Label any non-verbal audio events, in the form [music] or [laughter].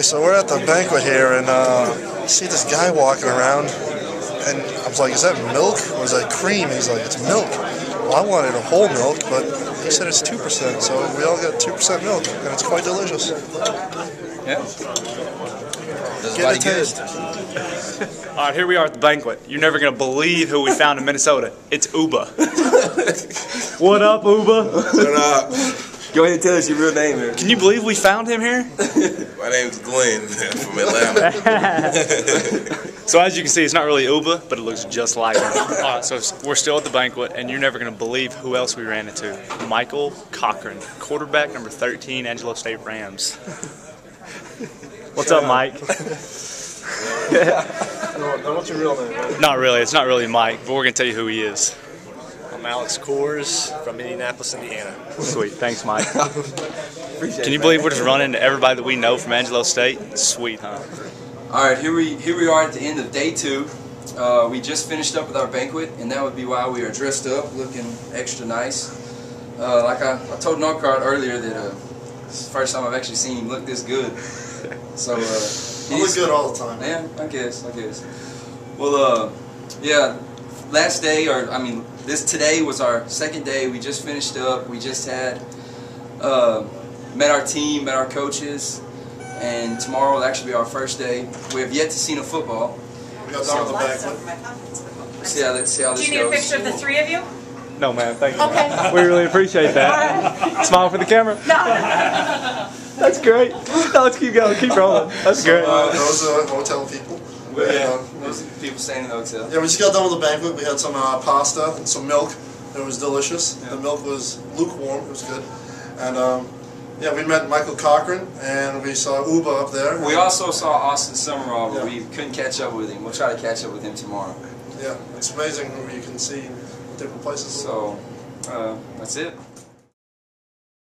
Okay, so we're at the banquet here, and uh, see this guy walking around, and I was like, "Is that milk or is that cream?" He's like, "It's milk." Well, I wanted a whole milk, but he said it's two percent, so we all got two percent milk, and it's quite delicious. Yeah. Does Get a everybody get taste. [laughs] All right, here we are at the banquet. You're never gonna believe who we found in Minnesota. It's Uba. [laughs] what up, Uba? What up? Go ahead and tell us your real name, man. Can you believe we found him here? [laughs] My name's Glenn [laughs] from Atlanta. [laughs] So as you can see, it's not really Uba, but it looks just like him. All right, so we're still at the banquet, and you're never gonna believe who else we ran into. Michael Cochran, quarterback number 13, Angelo State Rams. What's up, Mike? What's your real name? Man? Not really. It's not really Mike, but we're gonna tell you who he is. I'm Alex Coors from Indianapolis, Indiana. Sweet. Thanks, Mike. [laughs] Appreciate Can you it, believe we're just running into everybody that we know from Angelo State? Sweet, huh? All right, here we here we are at the end of day two. Uh, we just finished up with our banquet, and that would be why we are dressed up, looking extra nice. Uh, like I, I told Norcott earlier that uh, it's the first time I've actually seen him look this good. [laughs] So uh, I look good all the time. Yeah, I guess, I guess. Well, uh, yeah, last day, or I mean, this today was our second day. We just finished up. We just had uh, met our team, met our coaches, and tomorrow will actually be our first day. We have yet to see a football. We got done with the Lots banquet. of my. See how that, see how Do you need a picture of the three of you? No, man. Thank you. Okay. [laughs] We really appreciate that. [laughs] Smile for the camera. No. [laughs] That's great. No, let's keep going. Keep rolling. That's great. Uh, those are hotel people. Well, yeah, Um, people staying in the hotel. Yeah, we just got done with the banquet. We had some uh, pasta and some milk. It was delicious. The milk was lukewarm. It was good. And um, yeah, we met Michael Cochran and we saw Uba up there. We also saw Austin Summerall, but we couldn't catch up with him. We'll try to catch up with him tomorrow. Yeah, it's amazing who you can see different places. So, uh, that's it.